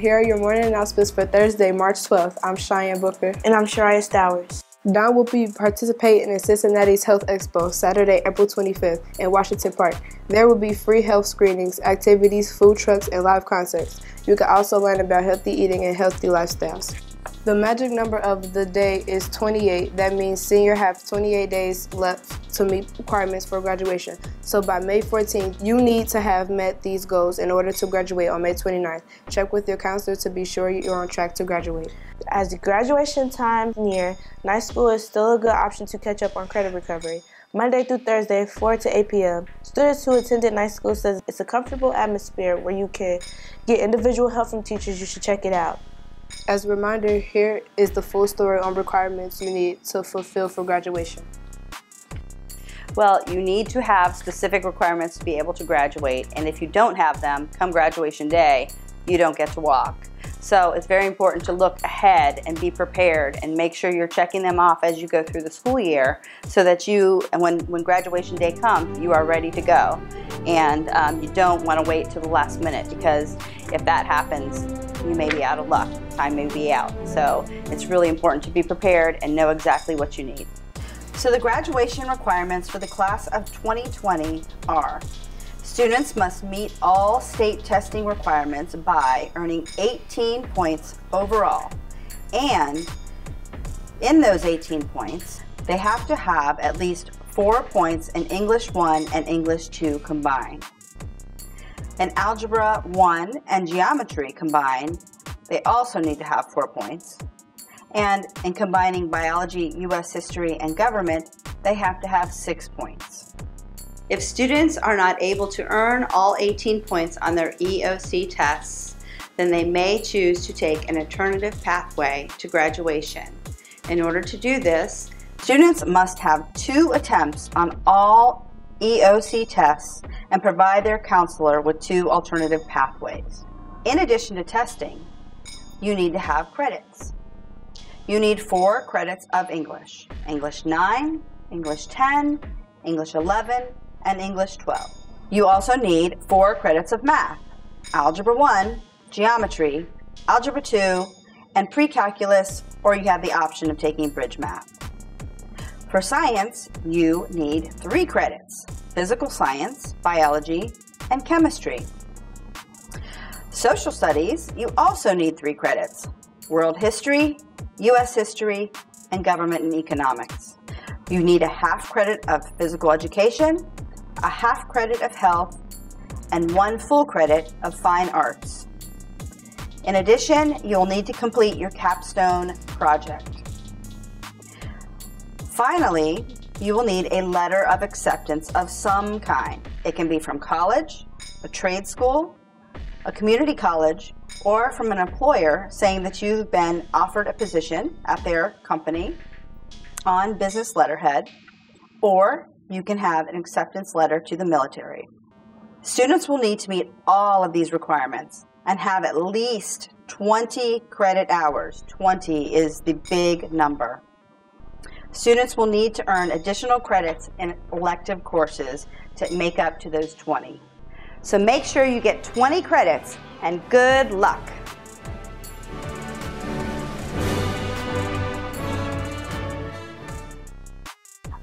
here are your morning announcements for Thursday, March 12th. I'm Cheyenne Booker. And I'm Shariah Stowers. Dohn will be participating in Cincinnati's Health Expo Saturday, April 25th in Washington Park. There will be free health screenings, activities, food trucks, and live concerts. You can also learn about healthy eating and healthy lifestyles. The magic number of the day is 28. That means senior have 28 days left to meet requirements for graduation. So by May 14th, you need to have met these goals in order to graduate on May 29th. Check with your counselor to be sure you're on track to graduate. As graduation time near, night school is still a good option to catch up on credit recovery. Monday through Thursday, 4 to 8 p.m. Students who attended night school says it's a comfortable atmosphere where you can get individual help from teachers. You should check it out. As a reminder, here is the full story on requirements you need to fulfill for graduation. Well, you need to have specific requirements to be able to graduate, and if you don't have them, come graduation day, you don't get to walk. So it's very important to look ahead and be prepared and make sure you're checking them off as you go through the school year so that you, and when, when graduation day comes, you are ready to go. And um, you don't want to wait till the last minute because if that happens, you may be out of luck. Time may be out. So it's really important to be prepared and know exactly what you need. So the graduation requirements for the class of 2020 are Students must meet all state testing requirements by earning 18 points overall. And in those 18 points, they have to have at least four points in English 1 and English 2 combined. In Algebra 1 and Geometry combined, they also need to have four points. And in combining Biology, U.S. History, and Government, they have to have six points. If students are not able to earn all 18 points on their EOC tests, then they may choose to take an alternative pathway to graduation. In order to do this, students must have two attempts on all EOC tests and provide their counselor with two alternative pathways. In addition to testing, you need to have credits. You need four credits of English. English 9, English 10, English 11, and English 12. You also need four credits of math, Algebra 1, Geometry, Algebra 2, and Pre-Calculus, or you have the option of taking Bridge Math. For science, you need three credits, Physical Science, Biology, and Chemistry. Social Studies, you also need three credits, World History, U.S. History, and Government and Economics. You need a half credit of Physical Education a half credit of health, and one full credit of fine arts. In addition, you'll need to complete your capstone project. Finally, you will need a letter of acceptance of some kind. It can be from college, a trade school, a community college, or from an employer saying that you've been offered a position at their company on business letterhead, or you can have an acceptance letter to the military. Students will need to meet all of these requirements and have at least 20 credit hours. 20 is the big number. Students will need to earn additional credits in elective courses to make up to those 20. So make sure you get 20 credits and good luck.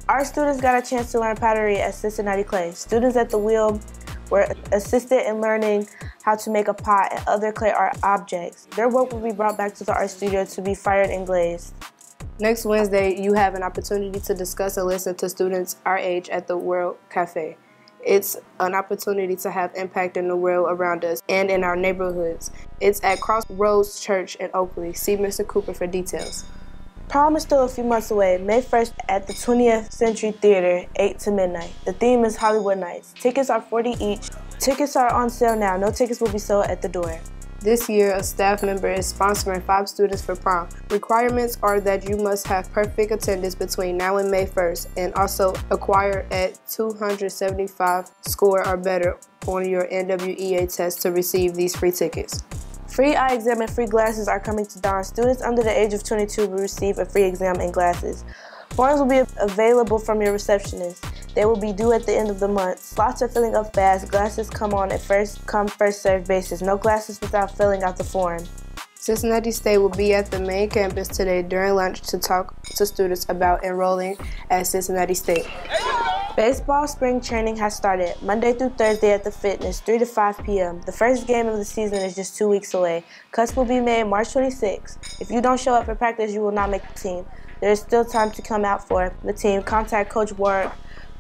Our students got a chance to learn pottery at Cincinnati Clay. Students at the wheel were assisted in learning how to make a pot and other clay art objects. Their work will be brought back to the art studio to be fired and glazed. Next Wednesday, you have an opportunity to discuss and listen to students our age at the World Cafe. It's an opportunity to have impact in the world around us and in our neighborhoods. It's at Crossroads Church in Oakley. See Mr. Cooper for details. Prom is still a few months away, May 1st at the 20th Century Theater, 8 to midnight. The theme is Hollywood Nights. Tickets are 40 each. Tickets are on sale now. No tickets will be sold at the door. This year, a staff member is sponsoring five students for prom. Requirements are that you must have perfect attendance between now and May 1st and also acquire at 275 score or better on your NWEA test to receive these free tickets. Free eye exam and free glasses are coming to Dohn. Students under the age of 22 will receive a free exam and glasses. Forms will be available from your receptionist. They will be due at the end of the month. Slots are filling up fast. Glasses come on at first come, first served basis. No glasses without filling out the form. Cincinnati State will be at the main campus today during lunch to talk to students about enrolling at Cincinnati State. Baseball spring training has started Monday through Thursday at the fitness, 3 to 5 p.m. The first game of the season is just two weeks away. Cuts will be made March 26. If you don't show up for practice, you will not make the team. There is still time to come out for the team. Contact Coach Ward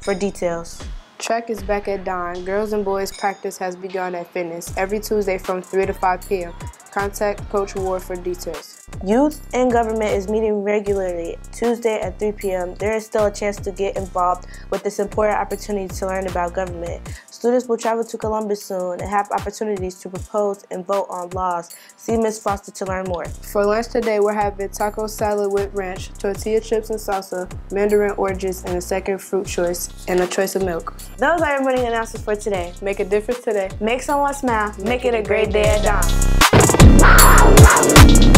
for details. Track is back at Dohn. Girls and boys practice has begun at fitness every Tuesday from 3 to 5 p.m. Contact Coach Ward for details. Youth and Government is meeting regularly Tuesday at 3 p.m. There is still a chance to get involved with this important opportunity to learn about government. Students will travel to Columbus soon and have opportunities to propose and vote on laws. See Ms. Foster to learn more. For lunch today, we're having taco salad with ranch, tortilla chips and salsa, mandarin oranges, and a second fruit choice, and a choice of milk. Those are your morning announcements for today. Make a difference today. Make someone smile. Make, Make it a great day at Dohn.